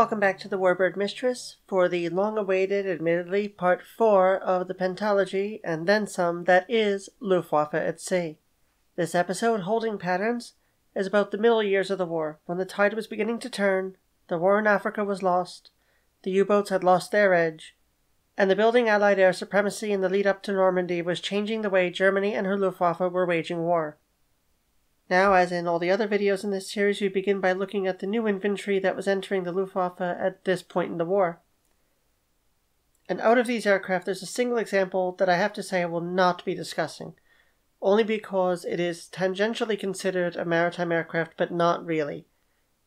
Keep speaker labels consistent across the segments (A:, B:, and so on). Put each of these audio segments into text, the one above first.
A: Welcome back to the Warbird Mistress for the long awaited, admittedly, part 4 of the pentalogy and then some that is Luftwaffe at sea. This episode, Holding Patterns, is about the middle years of the war, when the tide was beginning to turn, the war in Africa was lost, the U boats had lost their edge, and the building Allied air supremacy in the lead up to Normandy was changing the way Germany and her Luftwaffe were waging war. Now, as in all the other videos in this series, we begin by looking at the new infantry that was entering the Luftwaffe at this point in the war. And out of these aircraft, there's a single example that I have to say I will not be discussing, only because it is tangentially considered a maritime aircraft, but not really,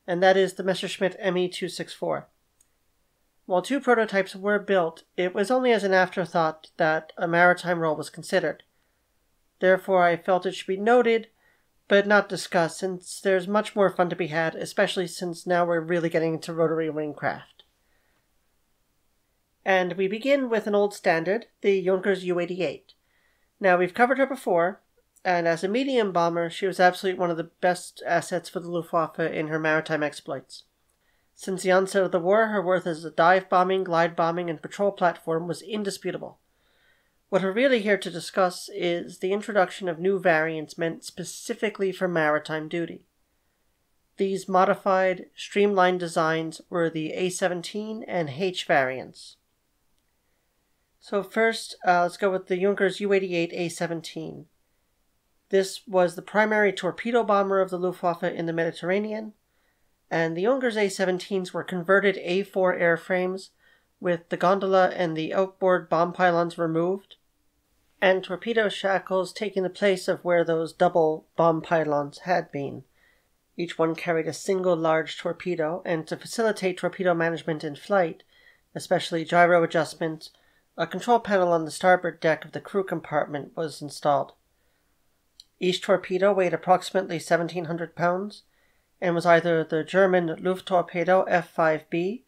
A: and that is the Messerschmitt Me 264. While two prototypes were built, it was only as an afterthought that a maritime role was considered. Therefore, I felt it should be noted but not discuss, since there's much more fun to be had, especially since now we're really getting into rotary wing craft. And we begin with an old standard, the Junkers Ju-88. Now, we've covered her before, and as a medium bomber, she was absolutely one of the best assets for the Luftwaffe in her maritime exploits. Since the onset of the war, her worth as a dive bombing, glide bombing, and patrol platform was indisputable. What we're really here to discuss is the introduction of new variants meant specifically for maritime duty. These modified, streamlined designs were the A17 and H variants. So first, uh, let's go with the Junkers Ju-88 A-17. This was the primary torpedo bomber of the Luftwaffe in the Mediterranean, and the Junkers A-17s were converted A4 airframes with the gondola and the outboard bomb pylons removed and torpedo shackles taking the place of where those double bomb pylons had been. Each one carried a single large torpedo, and to facilitate torpedo management in flight, especially gyro adjustment, a control panel on the starboard deck of the crew compartment was installed. Each torpedo weighed approximately 1700 pounds and was either the German Lufttorpedo F5B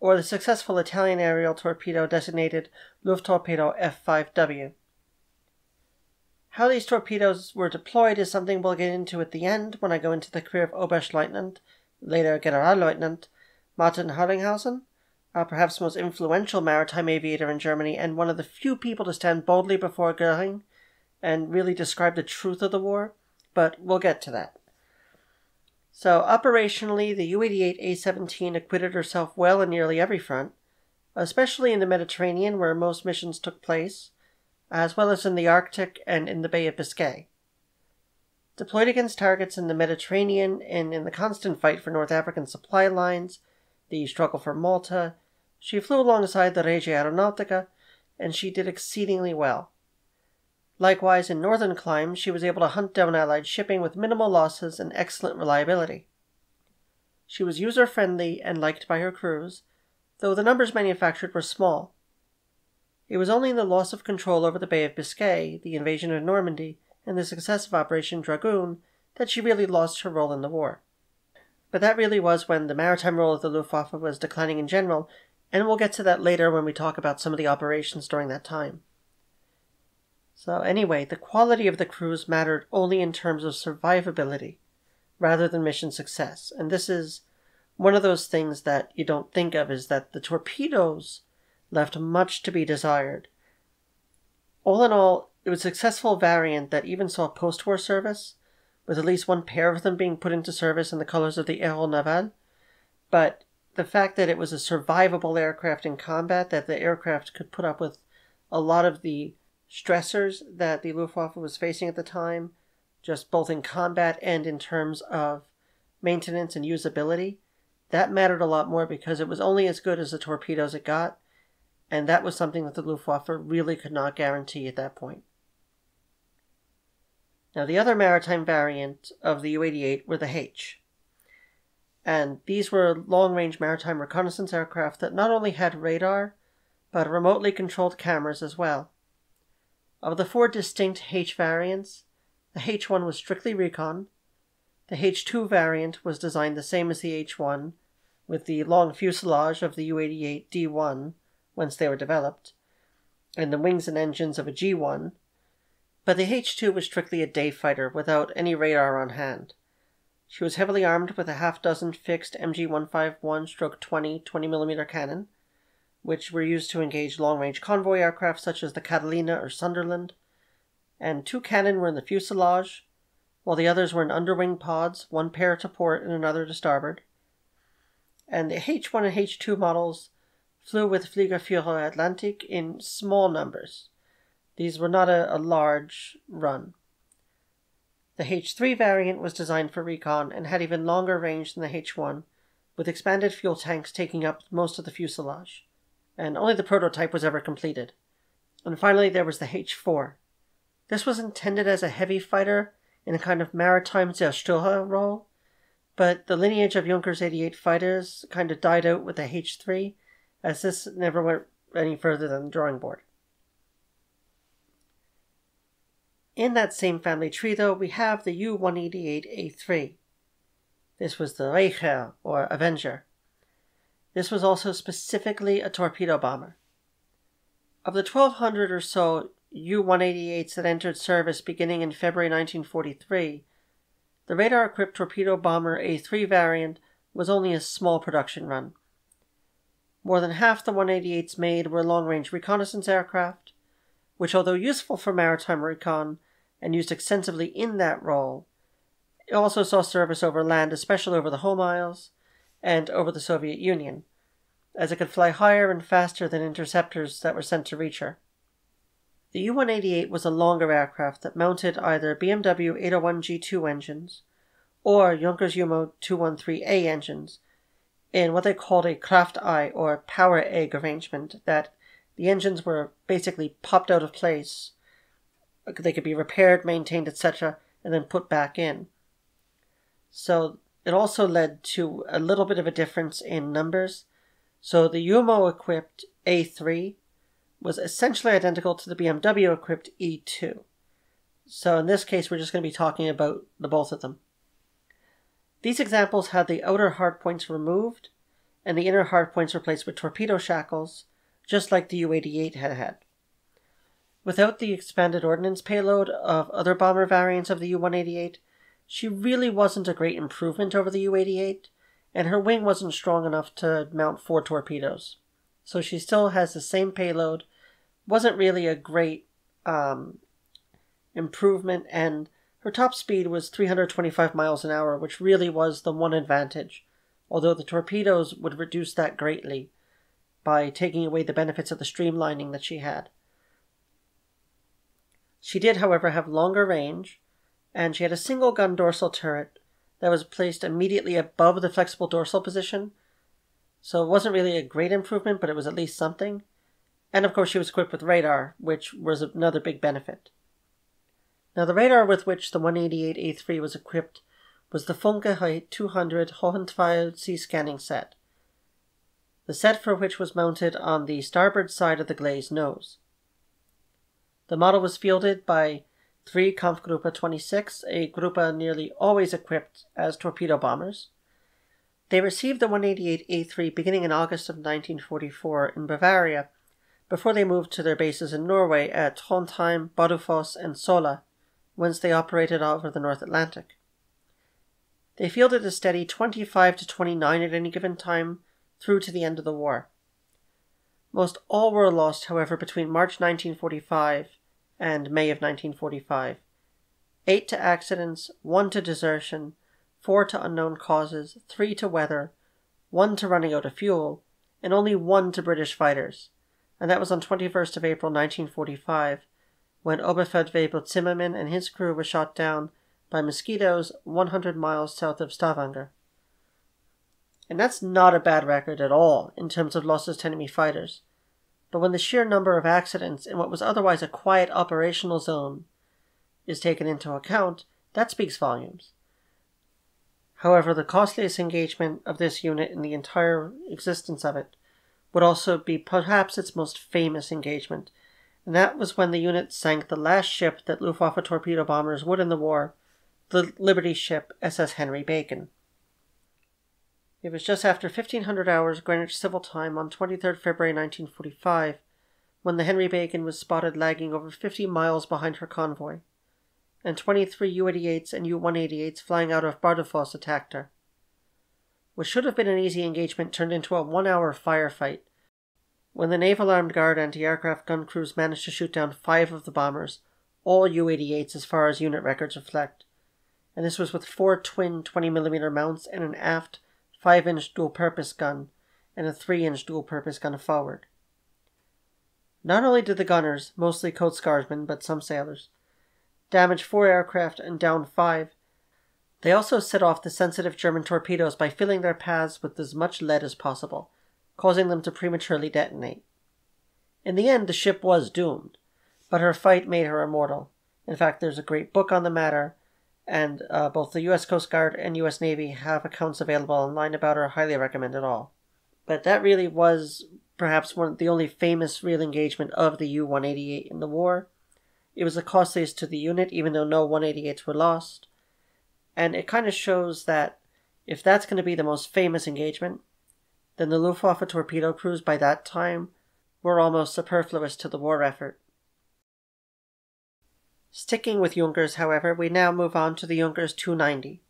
A: or the successful Italian aerial torpedo designated Lufttorpedo F5W. How these torpedoes were deployed is something we'll get into at the end when I go into the career of Oberstleutnant, later Generalleutnant, Martin Harlinghausen, uh, perhaps the most influential maritime aviator in Germany and one of the few people to stand boldly before Goering and really describe the truth of the war, but we'll get to that. So, operationally, the Ju 88 A 17 acquitted herself well in nearly every front, especially in the Mediterranean where most missions took place as well as in the Arctic and in the Bay of Biscay. Deployed against targets in the Mediterranean and in the constant fight for North African supply lines, the struggle for Malta, she flew alongside the Regia Aeronautica, and she did exceedingly well. Likewise, in northern climes, she was able to hunt down Allied shipping with minimal losses and excellent reliability. She was user friendly and liked by her crews, though the numbers manufactured were small, it was only in the loss of control over the Bay of Biscay, the invasion of Normandy, and the success of Operation Dragoon that she really lost her role in the war. But that really was when the maritime role of the Luftwaffe was declining in general, and we'll get to that later when we talk about some of the operations during that time. So, anyway, the quality of the crews mattered only in terms of survivability rather than mission success. And this is one of those things that you don't think of is that the torpedoes left much to be desired. All in all, it was a successful variant that even saw post war service, with at least one pair of them being put into service in the colors of the Aéronaval. But the fact that it was a survivable aircraft in combat, that the aircraft could put up with a lot of the stressors that the Luftwaffe was facing at the time, just both in combat and in terms of maintenance and usability, that mattered a lot more because it was only as good as the torpedoes it got, and that was something that the Luftwaffe really could not guarantee at that point. Now, the other maritime variant of the Ju 88 were the H. And these were long range maritime reconnaissance aircraft that not only had radar, but remotely controlled cameras as well. Of the four distinct H variants, the H1 was strictly recon. The H2 variant was designed the same as the H1, with the long fuselage of the Ju 88 D1 once they were developed, and the wings and engines of a G1, but the H 2 was strictly a day fighter without any radar on hand. She was heavily armed with a half dozen fixed MG 151 stroke 20 20mm cannon, which were used to engage long range convoy aircraft such as the Catalina or Sunderland, and two cannon were in the fuselage, while the others were in underwing pods, one pair to port and another to starboard. And the H1 and H2 models flew with Fliegerführer Atlantik in small numbers. These were not a, a large run. The H3 variant was designed for recon and had even longer range than the H1, with expanded fuel tanks taking up most of the fuselage, and only the prototype was ever completed. And finally, there was the H4. This was intended as a heavy fighter in a kind of maritime Zerstörer role, but the lineage of Junkers 88 fighters kind of died out with the H3, as this never went any further than the drawing board. In that same family tree, though, we have the Ju-188A3. This was the Rächer, or Avenger. This was also specifically a torpedo bomber. Of the 1,200 or so Ju-188s that entered service beginning in February 1943, the radar-equipped torpedo bomber A3 variant was only a small production run. More than half the 188s made were long-range reconnaissance aircraft, which although useful for maritime recon and used extensively in that role, also saw service over land, especially over the home isles and over the Soviet Union, as it could fly higher and faster than interceptors that were sent to reach her. The Ju-188 was a longer aircraft that mounted either BMW 801G2 engines or Junkers Jumo 213A engines in what they called a Kraftei or power egg arrangement that the engines were basically popped out of place. They could be repaired, maintained, etc., and then put back in. So it also led to a little bit of a difference in numbers. So the Jumo equipped A3 was essentially identical to the BMW equipped E2. So in this case, we're just going to be talking about the both of them. These examples had the outer hardpoints removed and the inner hardpoints replaced with torpedo shackles just like the Ju-88 had had. Without the expanded ordnance payload of other bomber variants of the Ju-188, she really wasn't a great improvement over the Ju-88, and her wing wasn't strong enough to mount four torpedoes. So she still has the same payload, wasn't really a great um, improvement, and her top speed was 325 miles an hour, which really was the one advantage, although the torpedoes would reduce that greatly by taking away the benefits of the streamlining that she had. She did, however, have longer range, and she had a single gun dorsal turret that was placed immediately above the flexible dorsal position. So it wasn't really a great improvement, but it was at least something. And of course, she was equipped with radar, which was another big benefit. Now, the radar with which the 188A3 was equipped was the Funke 200 Hohenpfeil C scanning set the set for which was mounted on the starboard side of the glazed nose. The model was fielded by three Kampfgruppe 26, a Gruppe nearly always equipped as torpedo bombers. They received the 188A3 beginning in August of 1944 in Bavaria before they moved to their bases in Norway at Trondheim, Bardufoss, and Sola, whence they operated over the North Atlantic. They fielded a steady 25 to 29 at any given time through to the end of the war. Most all were lost, however, between March 1945 and May of 1945. Eight to accidents, one to desertion, four to unknown causes, three to weather, one to running out of fuel, and only one to British fighters. And that was on 21st of April 1945, when Oberfeldwebel Zimmermann and his crew were shot down by Mosquitos 100 miles south of Stavanger. And that's not a bad record at all in terms of losses to enemy fighters. But when the sheer number of accidents in what was otherwise a quiet operational zone is taken into account, that speaks volumes. However, the costliest engagement of this unit in the entire existence of it would also be perhaps its most famous engagement, that was when the unit sank the last ship that Luftwaffe torpedo bombers would in the war, the Liberty ship SS Henry Bacon. It was just after 1500 hours Greenwich Civil Time on 23rd February 1945 when the Henry Bacon was spotted lagging over 50 miles behind her convoy, and 23 Ju 88s and Ju 188s flying out of Bardufoss attacked her. What should have been an easy engagement turned into a one hour firefight when the Naval Armed Guard anti aircraft gun crews managed to shoot down five of the bombers, all Ju 88s as far as unit records reflect. And this was with four twin 20mm mounts and an aft 5 inch dual purpose gun and a 3 inch dual purpose gun forward. Not only did the gunners, mostly Coast Guardsmen but some sailors, damage four aircraft and down five, they also set off the sensitive German torpedoes by filling their paths with as much lead as possible causing them to prematurely detonate. In the end, the ship was doomed, but her fight made her immortal. In fact, there's a great book on the matter, and uh, both the U.S. Coast Guard and U.S. Navy have accounts available online about her. Highly recommend it all. But that really was perhaps one the only famous real engagement of the Ju-188 in the war. It was the costliest to the unit, even though no 188s were lost. And it kind of shows that if that's going to be the most famous engagement, the Luftwaffe torpedo crews by that time were almost superfluous to the war effort. Sticking with Junkers, however, we now move on to the Junkers 290.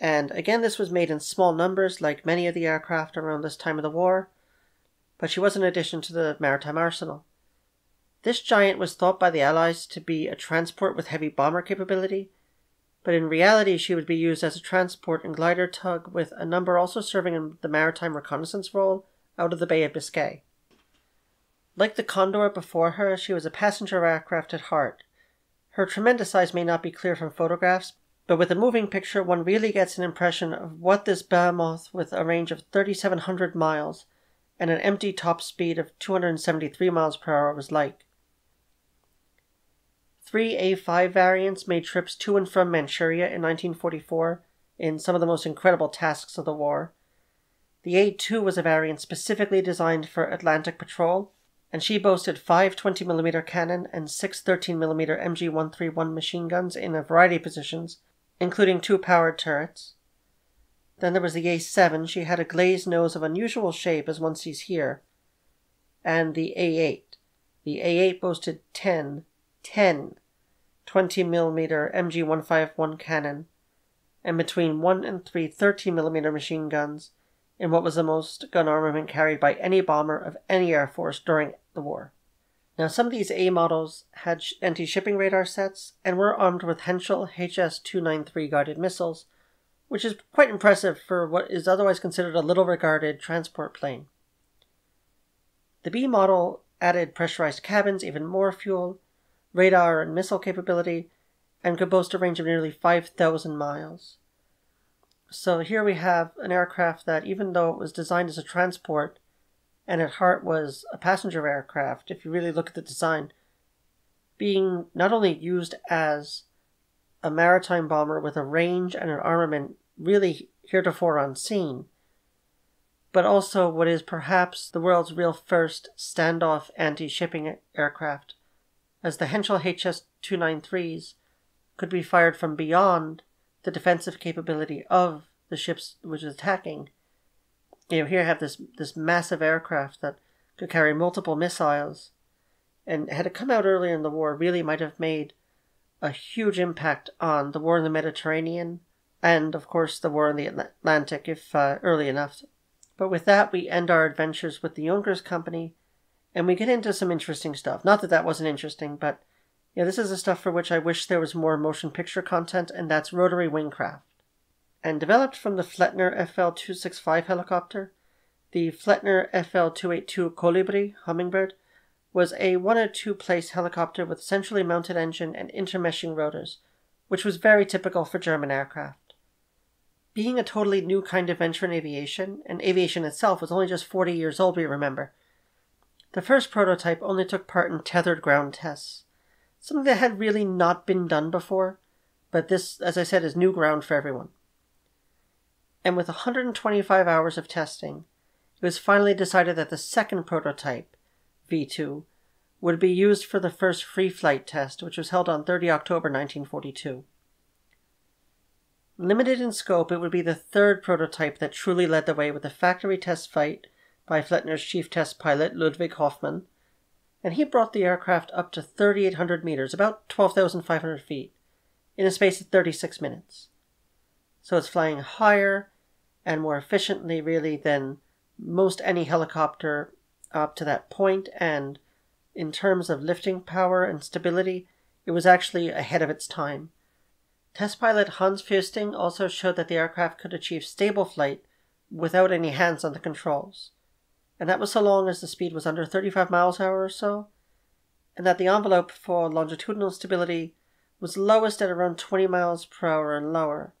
A: And again, this was made in small numbers, like many of the aircraft around this time of the war, but she was an addition to the maritime arsenal. This giant was thought by the Allies to be a transport with heavy bomber capability, but in reality she would be used as a transport and glider tug with a number also serving in the maritime reconnaissance role out of the Bay of Biscay. Like the Condor before her, she was a passenger aircraft at heart. Her tremendous size may not be clear from photographs, but with a moving picture one really gets an impression of what this behemoth with a range of 3,700 miles and an empty top speed of 273 miles per hour was like. Three A5 variants made trips to and from Manchuria in 1944 in some of the most incredible tasks of the war. The A2 was a variant specifically designed for Atlantic patrol, and she boasted five 20mm cannon and six 13mm MG131 machine guns in a variety of positions, including two powered turrets. Then there was the A7. She had a glazed nose of unusual shape, as one sees here. And the A8. The A8 boasted 10 10 20mm MG151 cannon, and between 1 and 3 30mm machine guns in what was the most gun armament carried by any bomber of any Air Force during the war. Now, some of these A models had anti shipping radar sets and were armed with Henschel HS 293 guided missiles, which is quite impressive for what is otherwise considered a little regarded transport plane. The B model added pressurized cabins, even more fuel, radar and missile capability, and could boast a range of nearly 5,000 miles. So here we have an aircraft that, even though it was designed as a transport and at heart was a passenger aircraft, if you really look at the design, being not only used as a maritime bomber with a range and an armament really heretofore unseen, but also what is perhaps the world's real first standoff anti shipping aircraft as the Henschel HS-293s could be fired from beyond the defensive capability of the ships which was attacking. You know, here have this this massive aircraft that could carry multiple missiles, and had it come out earlier in the war, really might have made a huge impact on the war in the Mediterranean and, of course, the war in the Atlantic if uh, early enough. But with that, we end our adventures with the Junkers Company and we get into some interesting stuff. Not that that wasn't interesting, but yeah, this is the stuff for which I wish there was more motion picture content, and that's rotary wingcraft. And developed from the Flettner FL 265 helicopter, the Flettner FL 282 Kolibri Hummingbird was a one or two place helicopter with centrally mounted engine and intermeshing rotors, which was very typical for German aircraft. Being a totally new kind of venture in aviation, and aviation itself was only just 40 years old, we remember, the first prototype only took part in tethered ground tests, something that had really not been done before, but this, as I said, is new ground for everyone. And with 125 hours of testing, it was finally decided that the second prototype, V2, would be used for the first free flight test, which was held on 30 October 1942. Limited in scope, it would be the third prototype that truly led the way with a factory test flight by Flettner's chief test pilot Ludwig Hoffmann, and he brought the aircraft up to 3,800 meters, about 12,500 feet, in a space of 36 minutes. So it's flying higher and more efficiently, really, than most any helicopter up to that point, and in terms of lifting power and stability, it was actually ahead of its time. Test pilot Hans Fuisting also showed that the aircraft could achieve stable flight without any hands on the controls, and that was so long as the speed was under 35 miles per hour or so, and that the envelope for longitudinal stability was lowest at around 20 miles per hour and lower.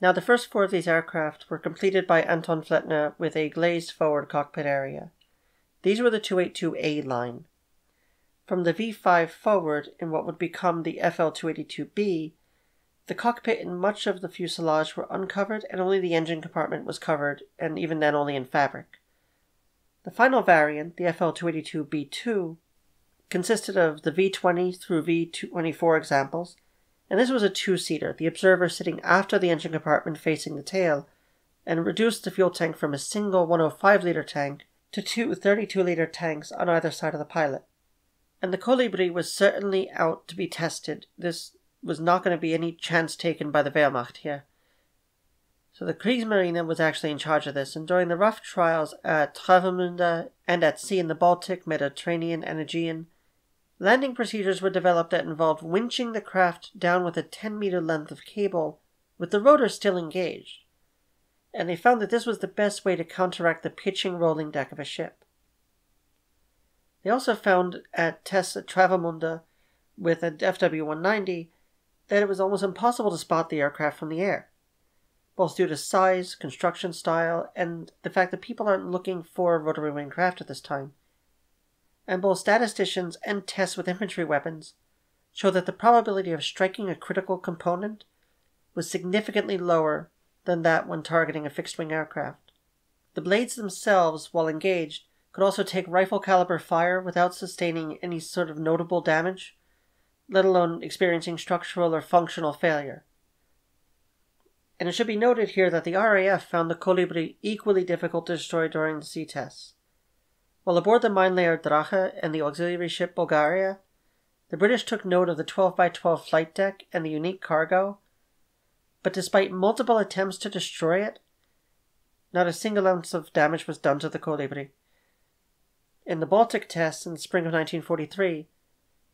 A: Now, the first four of these aircraft were completed by Anton Flettner with a glazed forward cockpit area. These were the 282A line. From the V5 forward in what would become the FL 282B, the cockpit and much of the fuselage were uncovered, and only the engine compartment was covered, and even then only in fabric. The final variant, the FL 282B2, consisted of the V20 through V24 examples, and this was a two seater, the observer sitting after the engine compartment facing the tail, and reduced the fuel tank from a single 105 litre tank to two 32 litre tanks on either side of the pilot. And the Kolibri was certainly out to be tested. This was not going to be any chance taken by the Wehrmacht here. So the Kriegsmarine was actually in charge of this, and during the rough trials at Travemünde and at sea in the Baltic, Mediterranean, and Aegean, landing procedures were developed that involved winching the craft down with a 10 meter length of cable, with the rotor still engaged. And they found that this was the best way to counteract the pitching rolling deck of a ship. They also found at tests at Travemünde with a FW 190 that it was almost impossible to spot the aircraft from the air, both due to size, construction style, and the fact that people aren't looking for rotary wing craft at this time. And both statisticians and tests with infantry weapons show that the probability of striking a critical component was significantly lower than that when targeting a fixed wing aircraft. The blades themselves, while engaged, could also take rifle caliber fire without sustaining any sort of notable damage let alone experiencing structural or functional failure. And it should be noted here that the RAF found the Kolibri equally difficult to destroy during the sea tests. While aboard the mine layer Drache and the auxiliary ship Bulgaria, the British took note of the 12 by 12 flight deck and the unique cargo, but despite multiple attempts to destroy it, not a single ounce of damage was done to the Kolibri. In the Baltic tests in the spring of 1943,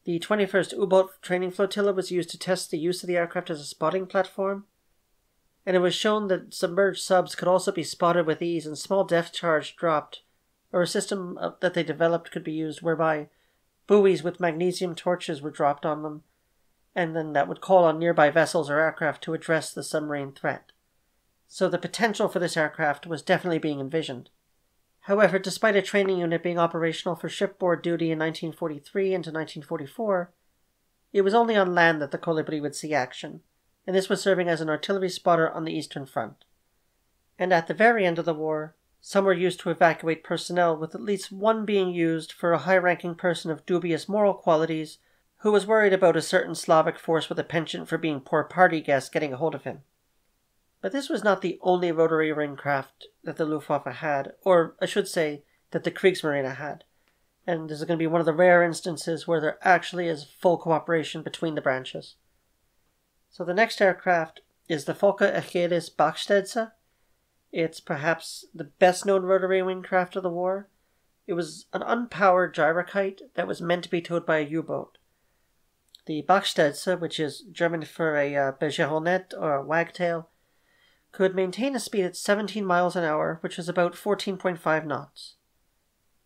A: the 21st U boat training flotilla was used to test the use of the aircraft as a spotting platform, and it was shown that submerged subs could also be spotted with ease and small depth charge dropped, or a system that they developed could be used whereby buoys with magnesium torches were dropped on them, and then that would call on nearby vessels or aircraft to address the submarine threat. So the potential for this aircraft was definitely being envisioned. However, despite a training unit being operational for shipboard duty in 1943 into 1944, it was only on land that the Kolibri would see action, and this was serving as an artillery spotter on the Eastern Front. And at the very end of the war, some were used to evacuate personnel, with at least one being used for a high ranking person of dubious moral qualities who was worried about a certain Slavic force with a penchant for being poor party guests getting a hold of him. But this was not the only rotary wing craft that the Luftwaffe had, or I should say, that the Kriegsmarine had. And this is going to be one of the rare instances where there actually is full cooperation between the branches. So the next aircraft is the Focke-Achgelis Bachstelze. It's perhaps the best known rotary wing craft of the war. It was an unpowered gyrokite that was meant to be towed by a U boat. The Bachstelze, which is German for a uh, Bergeronnette or a wagtail, could maintain a speed at 17 miles an hour, which was about 14.5 knots.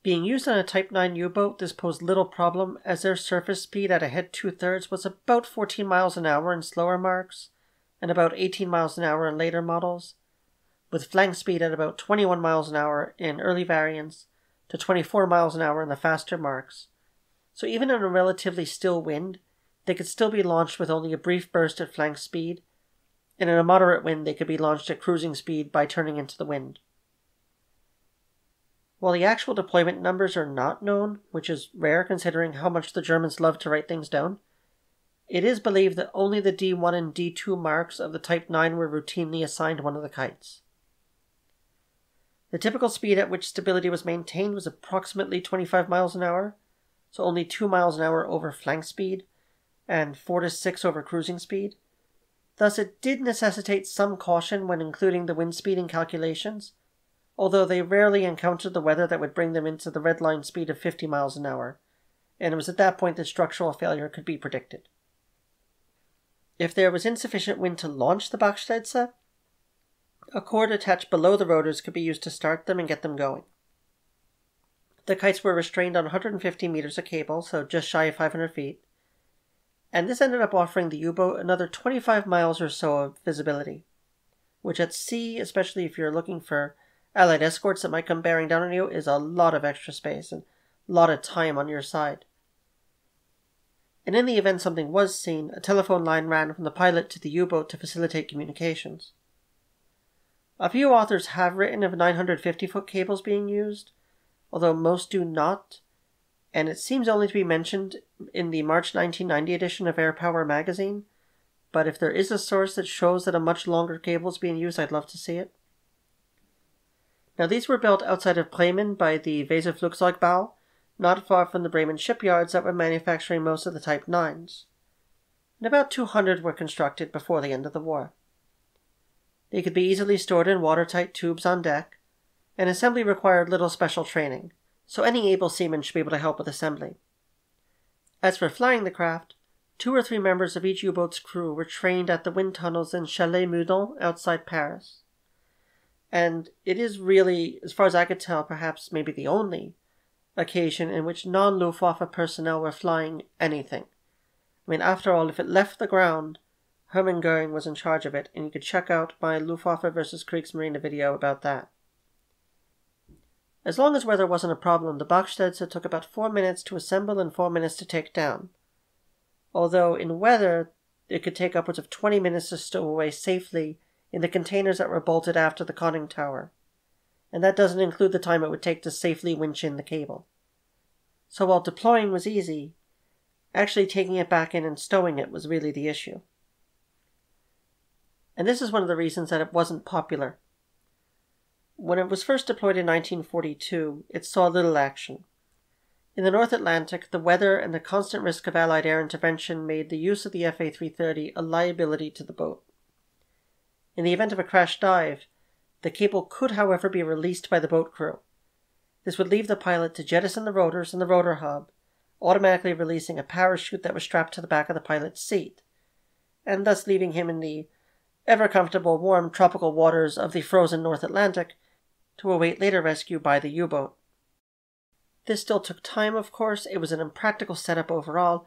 A: Being used on a Type 9 U boat, this posed little problem as their surface speed at a head two thirds was about 14 miles an hour in slower marks and about 18 miles an hour in later models, with flank speed at about 21 miles an hour in early variants to 24 miles an hour in the faster marks. So even in a relatively still wind, they could still be launched with only a brief burst at flank speed and in a moderate wind they could be launched at cruising speed by turning into the wind. While the actual deployment numbers are not known, which is rare considering how much the Germans love to write things down, it is believed that only the D1 and D2 marks of the Type 9 were routinely assigned one of the kites. The typical speed at which stability was maintained was approximately 25 miles an hour, so only 2 miles an hour over flank speed, and 4 to 6 over cruising speed. Thus, it did necessitate some caution when including the wind speed in calculations, although they rarely encountered the weather that would bring them into the red line speed of 50 miles an hour, and it was at that point that structural failure could be predicted. If there was insufficient wind to launch the Bachstelze, a cord attached below the rotors could be used to start them and get them going. The kites were restrained on 150 meters of cable, so just shy of 500 feet, and this ended up offering the U boat another 25 miles or so of visibility, which at sea, especially if you're looking for allied escorts that might come bearing down on you, is a lot of extra space and a lot of time on your side. And in the event something was seen, a telephone line ran from the pilot to the U boat to facilitate communications. A few authors have written of 950 foot cables being used, although most do not, and it seems only to be mentioned in the March 1990 edition of Air Power magazine. But if there is a source that shows that a much longer cable is being used, I'd love to see it. Now, these were built outside of Bremen by the Weserflugzeugbau, not far from the Bremen shipyards that were manufacturing most of the Type 9s. And about 200 were constructed before the end of the war. They could be easily stored in watertight tubes on deck, and assembly required little special training, so any able seaman should be able to help with assembly. As for flying the craft, two or three members of each U boat's crew were trained at the wind tunnels in Chalais Meudon outside Paris. And it is really, as far as I could tell, perhaps maybe the only occasion in which non Luftwaffe personnel were flying anything. I mean, after all, if it left the ground, Hermann Goering was in charge of it, and you could check out my Luftwaffe versus Kriegsmarine video about that. As long as weather wasn't a problem, the Bachstelze took about four minutes to assemble and four minutes to take down. Although in weather, it could take upwards of 20 minutes to stow away safely in the containers that were bolted after the conning tower. And that doesn't include the time it would take to safely winch in the cable. So while deploying was easy, actually taking it back in and stowing it was really the issue. And this is one of the reasons that it wasn't popular when it was first deployed in 1942, it saw little action. In the North Atlantic, the weather and the constant risk of Allied air intervention made the use of the FA 330 a liability to the boat. In the event of a crash dive, the cable could, however, be released by the boat crew. This would leave the pilot to jettison the rotors and the rotor hub, automatically releasing a parachute that was strapped to the back of the pilot's seat, and thus leaving him in the ever comfortable warm tropical waters of the frozen North Atlantic to await later rescue by the U boat. This still took time, of course, it was an impractical setup overall,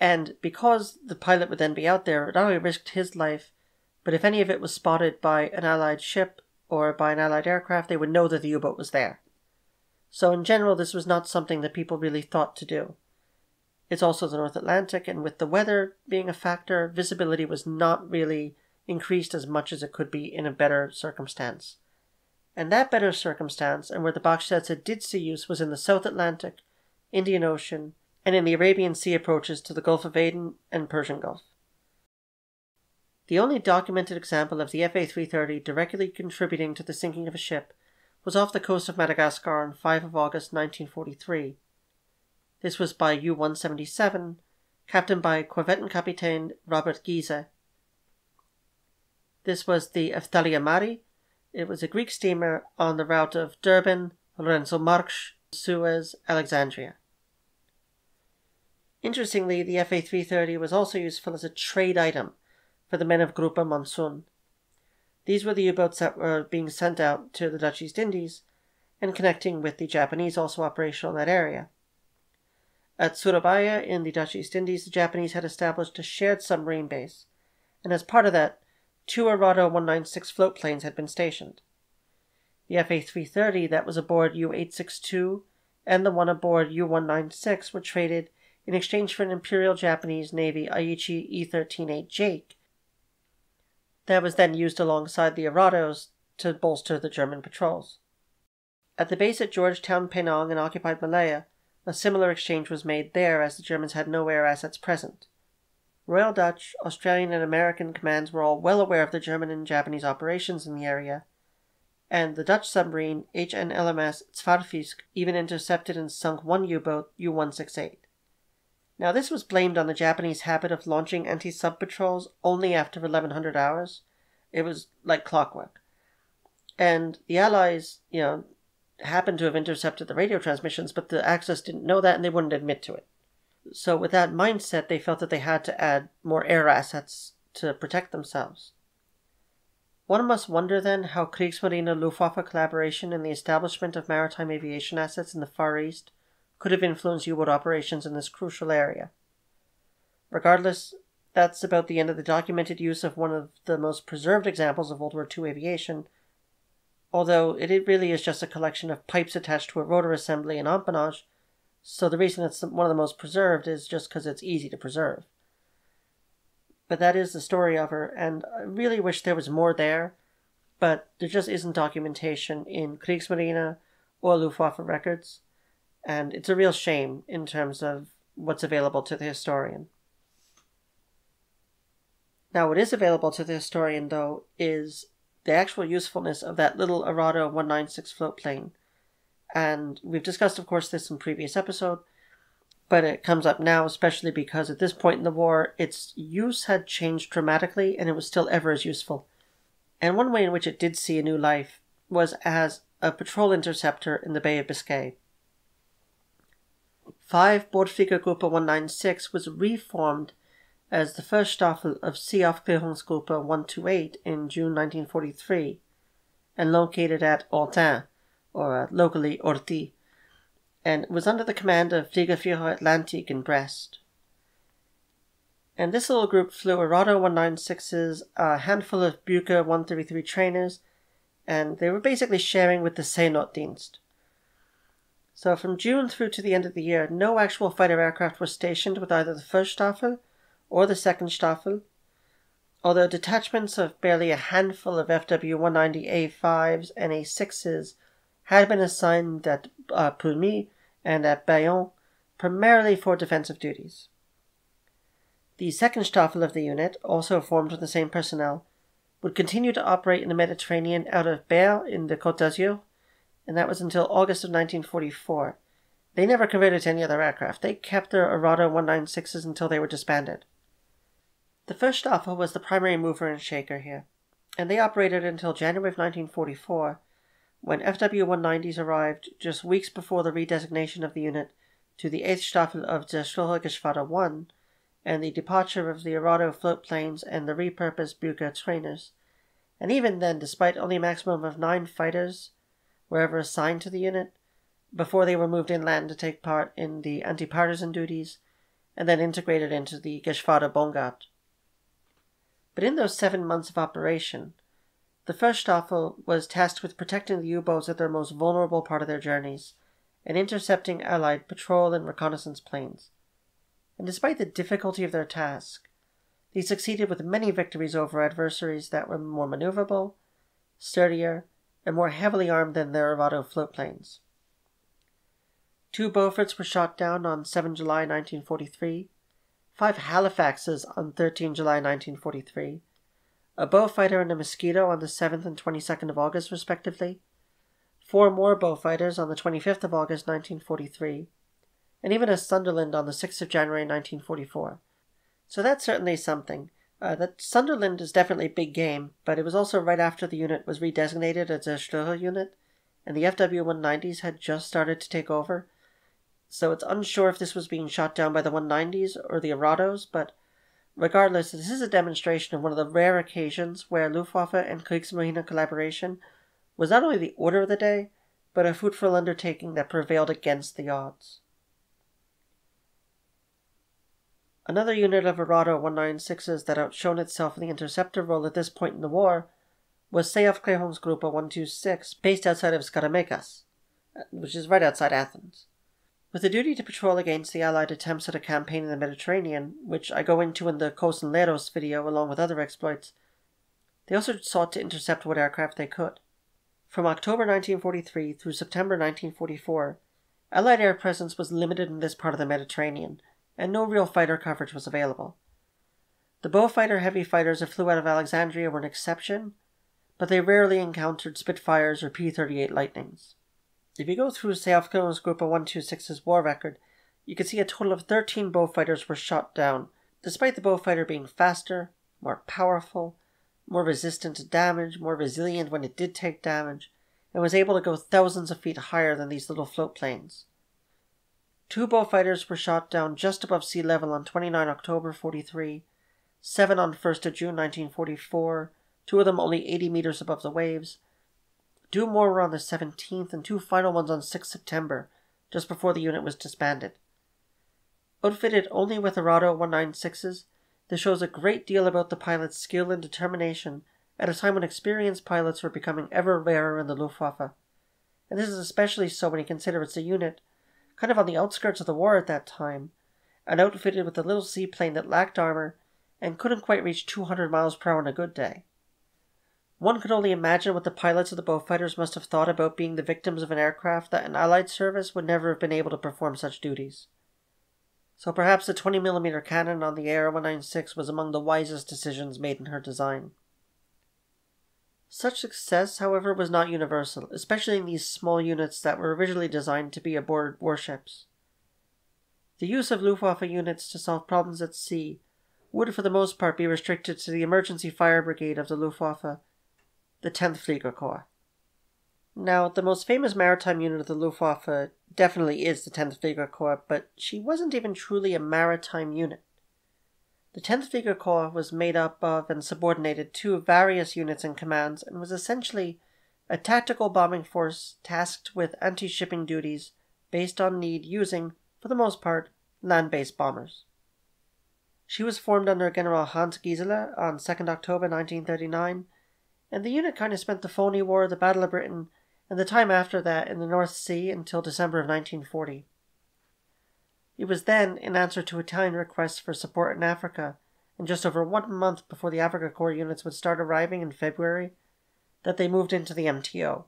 A: and because the pilot would then be out there, it not only risked his life, but if any of it was spotted by an Allied ship or by an Allied aircraft, they would know that the U boat was there. So, in general, this was not something that people really thought to do. It's also the North Atlantic, and with the weather being a factor, visibility was not really increased as much as it could be in a better circumstance and that better circumstance and where the Bachstelze did see use was in the South Atlantic, Indian Ocean, and in the Arabian Sea approaches to the Gulf of Aden and Persian Gulf. The only documented example of the FA 330 directly contributing to the sinking of a ship was off the coast of Madagascar on 5 of August 1943. This was by U 177, captained by Korvettenkapitän Robert Gysae. This was the Efthalia Mari, it was a Greek steamer on the route of Durban, Lourenço Marques, Suez, Alexandria. Interestingly, the FA 330 was also useful as a trade item for the men of Gruppe Monsun. These were the U boats that were being sent out to the Dutch East Indies and connecting with the Japanese also operational in that area. At Surabaya in the Dutch East Indies, the Japanese had established a shared submarine base, and as part of that, two Arado 196 float planes had been stationed. The FA 330 that was aboard U 862 and the one aboard U 196 were traded in exchange for an Imperial Japanese Navy Aichi E 138 Jake that was then used alongside the Arados to bolster the German patrols. At the base at Georgetown, Penang, and occupied Malaya, a similar exchange was made there as the Germans had no air assets present. Royal Dutch, Australian, and American commands were all well aware of the German and Japanese operations in the area, and the Dutch submarine HNLMS Zwaardvis even intercepted and sunk one U boat, U 168. Now, this was blamed on the Japanese habit of launching anti sub patrols only after 1100 hours. It was like clockwork. And the Allies, you know, happened to have intercepted the radio transmissions, but the Axis didn't know that and they wouldn't admit to it. So, with that mindset, they felt that they had to add more air assets to protect themselves. One must wonder then how Kriegsmarine Luftwaffe collaboration in the establishment of maritime aviation assets in the Far East could have influenced U boat operations in this crucial area. Regardless, that's about the end of the documented use of one of the most preserved examples of World War II aviation, although it really is just a collection of pipes attached to a rotor assembly and empennage, so the reason it's one of the most preserved is just because it's easy to preserve. But that is the story of her, and I really wish there was more there, but there just isn't documentation in Kriegsmarine or Luftwaffe records, and it's a real shame in terms of what's available to the historian. Now, what is available to the historian, though, is the actual usefulness of that little Arado 196 float plane. And we've discussed, of course, this in previous episode, but it comes up now, especially because at this point in the war, its use had changed dramatically and it was still ever as useful. And one way in which it did see a new life was as a patrol interceptor in the Bay of Biscay. 5 Bordfliegergruppe 196 was reformed as the first Staffel of Seeaufklärungsgruppe 128 in June 1943 and located at Ortain, or uh, locally Orti, and was under the command of Fliegerführer Atlantik in Brest. And this little group flew Arado 196's, a handful of Bücker 133 trainers, and they were basically sharing with the Seenotdienst. So from June through to the end of the year, no actual fighter aircraft were stationed with either the first Staffel or the second Staffel, although detachments of barely a handful of FW 190A5s and A6s had been assigned at uh, and at Bayonne primarily for defensive duties. The second Staffel of the unit, also formed with the same personnel, would continue to operate in the Mediterranean out of Berre in the Côte d'Azur, and that was until August of 1944. They never converted to any other aircraft. They kept their Arado 196s until they were disbanded. The first Staffel was the primary mover and shaker here, and they operated until January of 1944 when FW-190s arrived just weeks before the redesignation of the unit to the 8th Staffel of Geschwader 1 and the departure of the Arado float planes and the repurposed Bücker trainers. And even then, despite only a maximum of nine fighters were ever assigned to the unit, before they were moved inland to take part in the anti-partisan duties and then integrated into the Geschwader Bongard. But in those seven months of operation, the first Staffel was tasked with protecting the U-boats at their most vulnerable part of their journeys and intercepting Allied patrol and reconnaissance planes. And despite the difficulty of their task, they succeeded with many victories over adversaries that were more maneuverable, sturdier, and more heavily armed than their Arado float planes. Two Beauforts were shot down on 7 July 1943, five Halifaxes on 13 July 1943, a Beaufighter and a Mosquito on the 7th and 22nd of August, respectively, four more Beaufighters on the 25th of August 1943, and even a Sunderland on the 6th of January 1944. So that's certainly something. Uh, that Sunderland is definitely big game, but it was also right after the unit was redesignated as a Sturhe unit, and the FW-190s had just started to take over. So it's unsure if this was being shot down by the 190s or the Arados, but Regardless, this is a demonstration of one of the rare occasions where Luftwaffe and Kriegsmarine collaboration was not only the order of the day, but a fruitful undertaking that prevailed against the odds. Another unit of Arado 196s that outshone itself in the interceptor role at this point in the war was Seeaufklärungsgruppe 126, based outside of Skaramangas, uh, which is right outside Athens. With a duty to patrol against the Allied attempts at a campaign in the Mediterranean, which I go into in the Kos and Leros video along with other exploits, they also sought to intercept what aircraft they could. From October 1943 through September 1944, Allied air presence was limited in this part of the Mediterranean, and no real fighter coverage was available. The Beaufighter heavy fighters that flew out of Alexandria were an exception, but they rarely encountered Spitfires or P 38 Lightnings. If you go through Seeaufklärungsgruppe 126's war record, you can see a total of 13 Beaufighters were shot down, despite the Beaufighter being faster, more powerful, more resistant to damage, more resilient when it did take damage, and was able to go thousands of feet higher than these little float planes. Two Beaufighters were shot down just above sea level on 29 October 43, seven on 1st of June 1944, two of them only 80 meters above the waves. Two more were on the 17th, and two final ones on 6 September, just before the unit was disbanded. Outfitted only with Arado 196s, this shows a great deal about the pilot's skill and determination at a time when experienced pilots were becoming ever rarer in the Luftwaffe. And this is especially so when you consider it's a unit kind of on the outskirts of the war at that time, and outfitted with a little seaplane that lacked armor and couldn't quite reach 200 miles per hour on a good day. One could only imagine what the pilots of the Beaufighters must have thought about being the victims of an aircraft that an Allied service would never have been able to perform such duties. So perhaps the 20mm cannon on the AR 196 was among the wisest decisions made in her design. Such success, however, was not universal, especially in these small units that were originally designed to be aboard warships. The use of Luftwaffe units to solve problems at sea would for the most part be restricted to the emergency fire brigade of the Luftwaffe, the 10th Fliegerkorps. Now, the most famous maritime unit of the Luftwaffe definitely is the 10th Fliegerkorps, but she wasn't even truly a maritime unit. The 10th Fliegerkorps was made up of and subordinated to various units and commands and was essentially a tactical bombing force tasked with anti shipping duties based on need using, for the most part, land based bombers. She was formed under General Hans Geisler on 2nd October 1939, and the unit kind of spent the Phoney War, the Battle of Britain, and the time after that in the North Sea until December of 1940. It was then, in answer to Italian requests for support in Africa, and just over one month before the Africa Corps units would start arriving in February, that they moved into the MTO.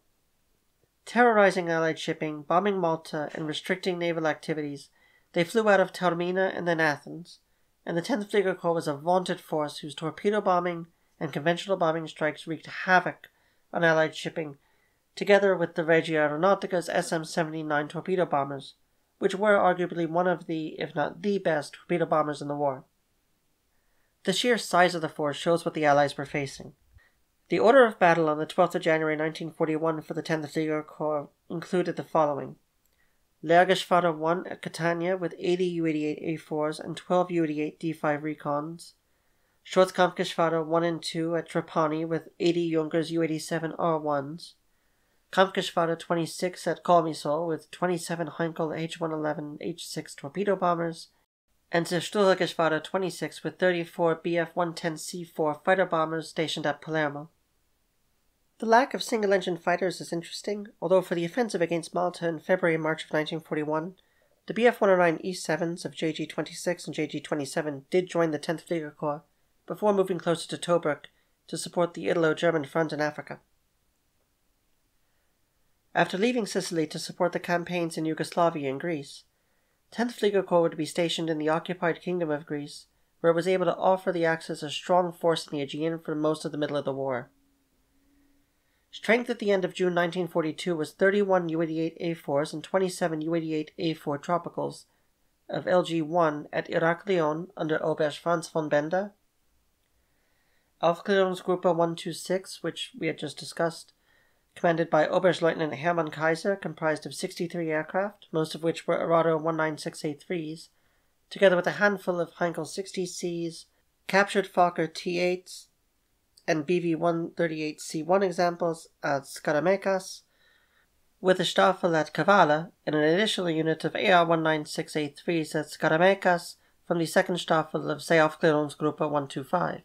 A: Terrorizing Allied shipping, bombing Malta, and restricting naval activities, they flew out of Taormina and then Athens, and the 10th Fliegerkorps was a vaunted force whose torpedo bombing and conventional bombing strikes wreaked havoc on Allied shipping, together with the Regia Aeronautica's SM 79 torpedo bombers, which were arguably one of the, if not the best, torpedo bombers in the war. The sheer size of the force shows what the Allies were facing. The order of battle on the 12th of January 1941 for the 10th Fliegerkorps included the following. Lehrgeschwader 1 at Catania with 80 Ju-88A4s and 12 Ju-88 D5 recons. Sturzkampfgeschwader 1 and 2 at Trapani with 80 Junkers Ju-87 R1s. Kampfgeschwader 26 at Comiso with 27 Heinkel H111 H6 torpedo bombers, and Zerstörer 26 with 34 Bf-110C4 fighter bombers stationed at Palermo. The lack of single-engine fighters is interesting, although for the offensive against Malta in February and March of 1941, the Bf-109 E-7s of JG-26 and JG-27 did join the 10th Fliegerkorps before moving closer to Tobruk to support the Italo-German front in Africa. After leaving Sicily to support the campaigns in Yugoslavia and Greece, 10th Fliegerkorps would be stationed in the occupied Kingdom of Greece, where it was able to offer the Axis a strong force in the Aegean for most of the middle of the war. Strength at the end of June 1942 was 31 Ju-88A4s and 27 Ju-88A4 Tropicals of LG-1 at Heraklion under Oberst Franz von Benda. Aufklärungsgruppe 126, which we had just discussed, commanded by Oberstleutnant Hermann Kaiser, comprised of 63 aircraft, most of which were Arado 196A3s, together with a handful of Heinkel 60Cs, captured Fokker T8s, and BV 138C1 examples at Skaramangas, with a Staffel at Kavala and an additional unit of AR 196A3s at Skaramangas from the 2nd Staffel of Seeaufklärungsgruppe 125.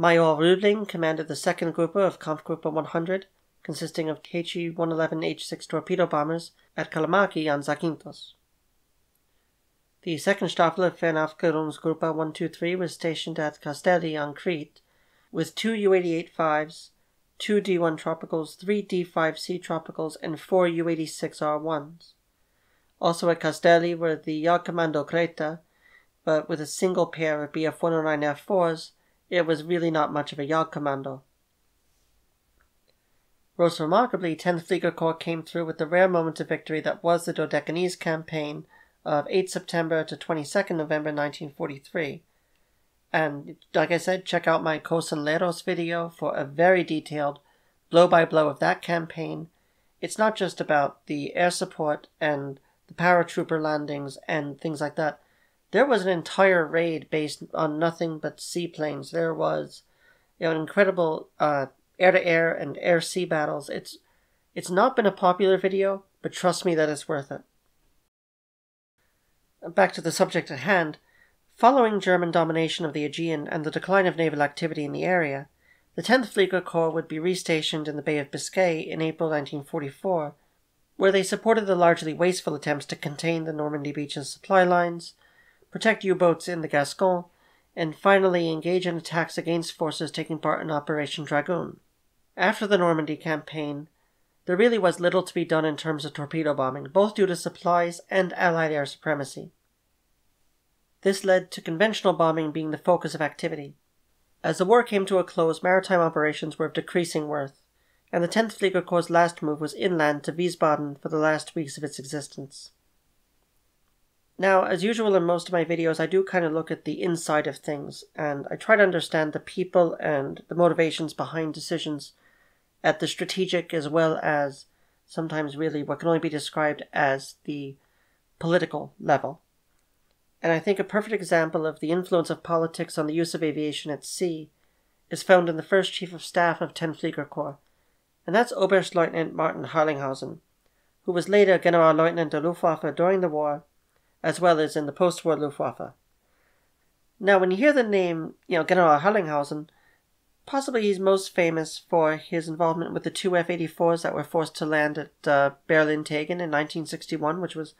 A: Major Rübling commanded the second group of Kampfgruppe 100, consisting of KG-111H6 torpedo bombers at Kalamaki on Zakynthos. The second Staffel of Fernaufklärungsgruppe 123 was stationed at Castelli on Crete, with two Ju-88-5s, two D-1 Tropicals, three D-5C Tropicals, and four Ju-86R1s. Also at Castelli were the Jagdkommando Kreta, but with a single pair of Bf-109F4s it was really not much of a Jagdkommando. Most remarkably, 10th Fliegerkorps came through with the rare moment of victory that was the Dodecanese campaign of 8 September to 22nd November 1943. And like I said, check out my Kos and Leros video for a very detailed blow by blow of that campaign. It's not just about the air support and the paratrooper landings and things like that. There was an entire raid based on nothing but seaplanes. There was you know, incredible uh, air-to-air and air-sea battles. It's it's not been a popular video, but trust me that it's worth it. Back to the subject at hand. Following German domination of the Aegean and the decline of naval activity in the area, the 10th Fliegerkorps would be restationed in the Bay of Biscay in April 1944, where they supported the largely wasteful attempts to contain the Normandy beaches supply lines, protect U boats in the Gascon, and finally engage in attacks against forces taking part in Operation Dragoon. After the Normandy campaign, there really was little to be done in terms of torpedo bombing, both due to supplies and Allied air supremacy. This led to conventional bombing being the focus of activity. As the war came to a close, maritime operations were of decreasing worth, and the 10th Fliegerkorps' last move was inland to Wiesbaden for the last weeks of its existence. Now, as usual in most of my videos, I do kind of look at the inside of things, and I try to understand the people and the motivations behind decisions at the strategic as well as sometimes really what can only be described as the political level. And I think a perfect example of the influence of politics on the use of aviation at sea is found in the first Chief of Staff of 10 Fliegerkorps, and that's Oberstleutnant Martin Harlinghausen, who was later Generalleutnant der Luftwaffe during the war as well as in the post-war Luftwaffe. Now, when you hear the name, you know, General Harlinghausen, possibly he's most famous for his involvement with the two F-84s that were forced to land at uh, Berlin-Tegel in 1961, which was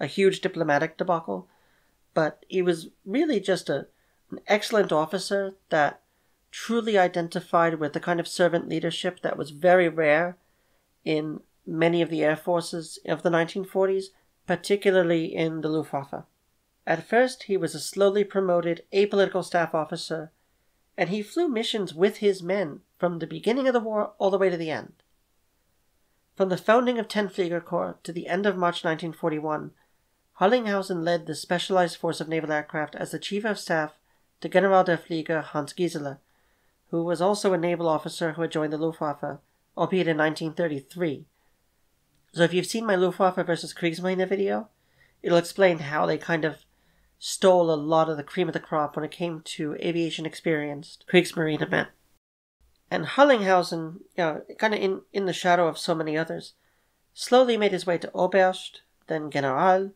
A: a huge diplomatic debacle. But he was really just a, an excellent officer that truly identified with the kind of servant leadership that was very rare in many of the air forces of the 1940s, particularly in the Luftwaffe. At first, he was a slowly promoted apolitical staff officer, and he flew missions with his men from the beginning of the war all the way to the end. From the founding of 10 Fliegerkorps to the end of March 1941, Harlinghausen led the specialized force of naval aircraft as the chief of staff to General der Flieger Hans Geisler, who was also a naval officer who had joined the Luftwaffe, albeit in 1933, so if you've seen my Luftwaffe versus Kriegsmarine video, it'll explain how they kind of stole a lot of the cream of the crop when it came to aviation experienced Kriegsmarine men. And Harlinghausen, you know, kind of in, in the shadow of so many others, slowly made his way to Oberst, then General,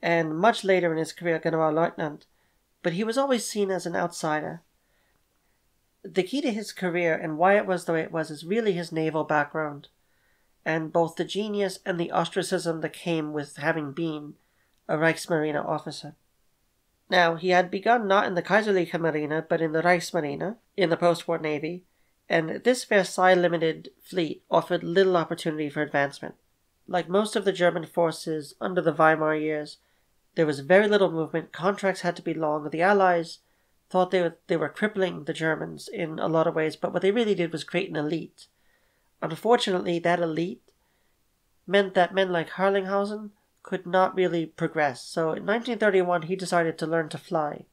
A: and much later in his career Generalleutnant, but he was always seen as an outsider. The key to his career and why it was the way it was is really his naval background and both the genius and the ostracism that came with having been a Reichsmarine officer. Now, he had begun not in the Kaiserliche Marine, but in the Reichsmarine, in the post-war navy, and this Versailles limited fleet offered little opportunity for advancement. Like most of the German forces under the Weimar years, there was very little movement, contracts had to be long, the Allies thought they were, they were crippling the Germans in a lot of ways, but what they really did was create an elite Unfortunately, that elite meant that men like Harlinghausen could not really progress. So in 1931, he decided to learn to fly.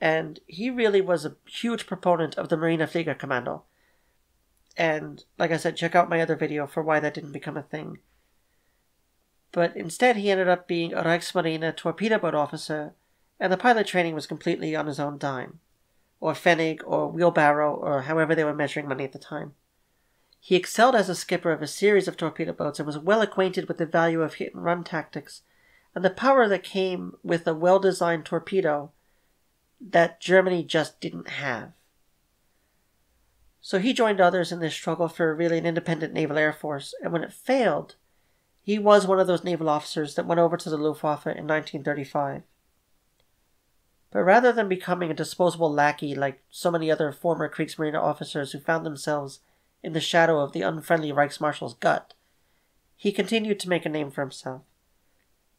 A: And he really was a huge proponent of the Marinefliegerkommando. And like I said, check out my other video for why that didn't become a thing. But instead, he ended up being a Reichsmarine torpedo boat officer, and the pilot training was completely on his own dime, or Pfennig, or wheelbarrow, or however they were measuring money at the time. He excelled as a skipper of a series of torpedo boats and was well acquainted with the value of hit and run tactics and the power that came with a well designed torpedo that Germany just didn't have. So he joined others in this struggle for really an independent naval air force, and when it failed, he was one of those naval officers that went over to the Luftwaffe in 1935. But rather than becoming a disposable lackey like so many other former Kriegsmarine officers who found themselves in the shadow of the unfriendly Reichsmarshal's gut, he continued to make a name for himself.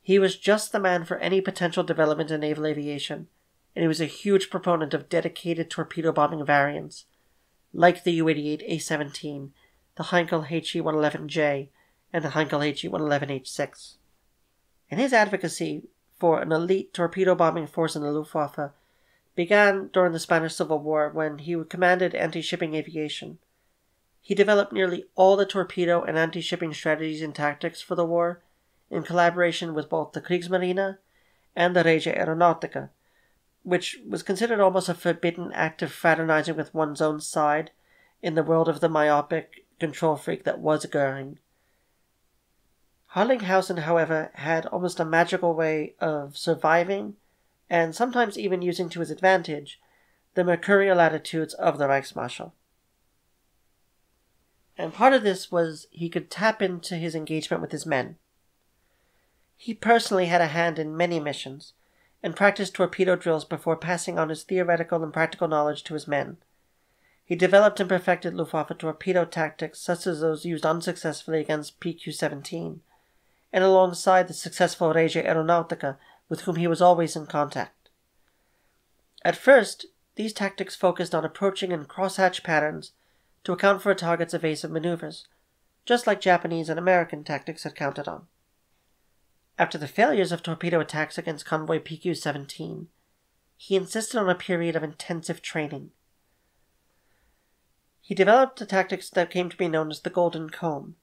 A: He was just the man for any potential development in naval aviation, and he was a huge proponent of dedicated torpedo bombing variants, like the Ju 88 A 17, the Heinkel HE-111J, and the Heinkel HE-111H6. And his advocacy for an elite torpedo bombing force in the Luftwaffe began during the Spanish Civil War when he commanded anti shipping aviation. He developed nearly all the torpedo and anti shipping strategies and tactics for the war in collaboration with both the Kriegsmarine and the Regia Aeronautica, which was considered almost a forbidden act of fraternizing with one's own side in the world of the myopic control freak that was Goering. Harlinghausen, however, had almost a magical way of surviving and sometimes even using to his advantage the mercurial attitudes of the Reichsmarschall. And part of this was he could tap into his engagement with his men. He personally had a hand in many missions and practiced torpedo drills before passing on his theoretical and practical knowledge to his men. He developed and perfected Luftwaffe torpedo tactics such as those used unsuccessfully against PQ 17, and alongside the successful Regia Aeronautica with whom he was always in contact. At first, these tactics focused on approaching in crosshatch patterns to account for a target's evasive maneuvers, just like Japanese and American tactics had counted on. After the failures of torpedo attacks against convoy PQ 17, he insisted on a period of intensive training. He developed the tactics that came to be known as the Golden Comb,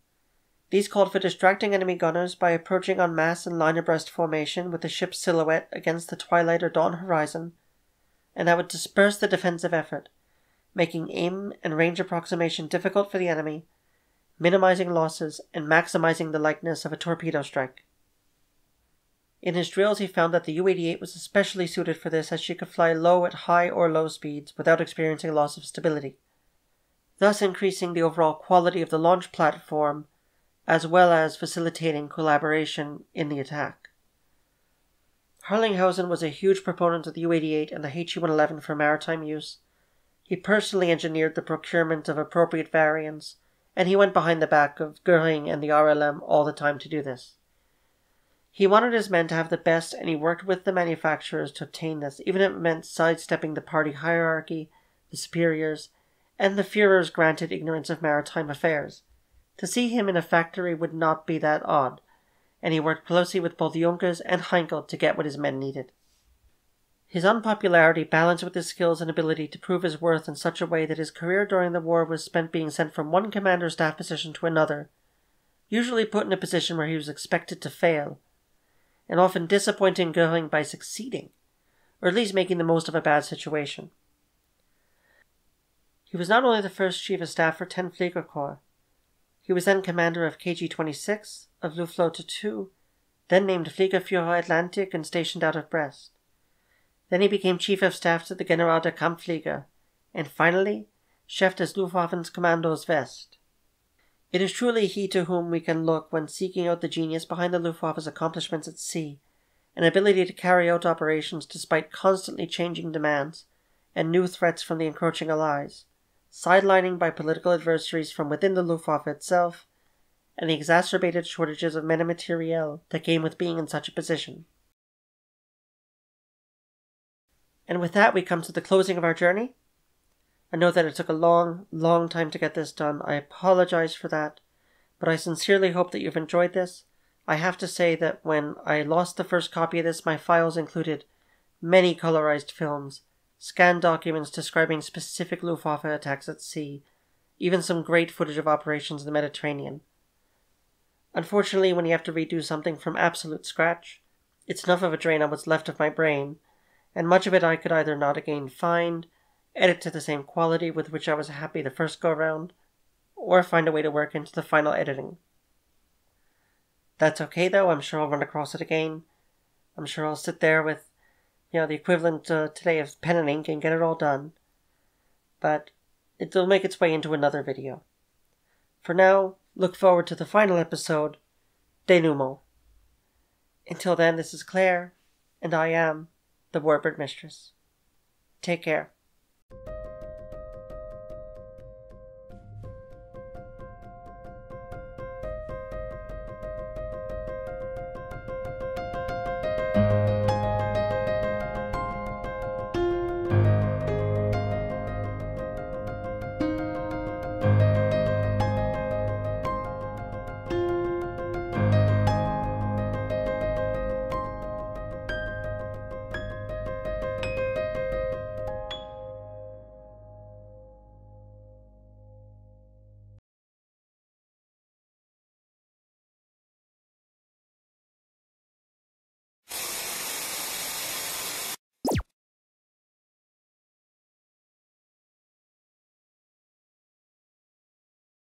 A: these called for distracting enemy gunners by approaching en masse in line abreast formation with the ship's silhouette against the twilight or dawn horizon, and that would disperse the defensive effort, making aim and range approximation difficult for the enemy, minimizing losses, and maximizing the likeness of a torpedo strike. In his drills, he found that the Ju 88 was especially suited for this as she could fly low at high or low speeds without experiencing loss of stability, thus increasing the overall quality of the launch platform as well as facilitating collaboration in the attack. Harlinghausen was a huge proponent of the Ju-88 and the HE-111 for maritime use. He personally engineered the procurement of appropriate variants, and he went behind the back of Goering and the RLM all the time to do this. He wanted his men to have the best, and he worked with the manufacturers to obtain this, even if it meant sidestepping the party hierarchy, the superiors, and the Fuhrer's granted ignorance of maritime affairs. To see him in a factory would not be that odd, and he worked closely with both Junkers and Heinkel to get what his men needed. His unpopularity balanced with his skills and ability to prove his worth in such a way that his career during the war was spent being sent from one commander staff position to another, usually put in a position where he was expected to fail, and often disappointing Goering by succeeding, or at least making the most of a bad situation. He was not only the first chief of staff for 10 Fliegerkorps, he was then commander of KG 26 of Luftflotte 2, then named Fliegerführer Atlantik and stationed out of Brest. Then he became chief of staff to the General der Kampfflieger, and finally, chef des Luftwaffen's Commandos West. It is truly he to whom we can look when seeking out the genius behind the Luftwaffe's accomplishments at sea, an ability to carry out operations despite constantly changing demands and new threats from the encroaching allies sidelining by political adversaries from within the Luftwaffe itself, and the exacerbated shortages of men and materiel that came with being in such a position. And with that, we come to the closing of our journey. I know that it took a long, long time to get this done. I apologize for that, but I sincerely hope that you've enjoyed this. I have to say that when I lost the first copy of this, my files included many colorized films scanned documents describing specific Luftwaffe attacks at sea, even some great footage of operations in the Mediterranean. Unfortunately, when you have to redo something from absolute scratch, it's enough of a drain on what's left of my brain, and much of it I could either not again find, edit to the same quality with which I was happy the first go round, or find a way to work into the final editing. That's okay though, I'm sure I'll run across it again. I'm sure I'll sit there with you know, the equivalent uh, today of pen and ink and get it all done. But it'll make its way into another video. For now, look forward to the final episode, Denouement. Until then, this is Claire, and I am the Warbird Mistress. Take care.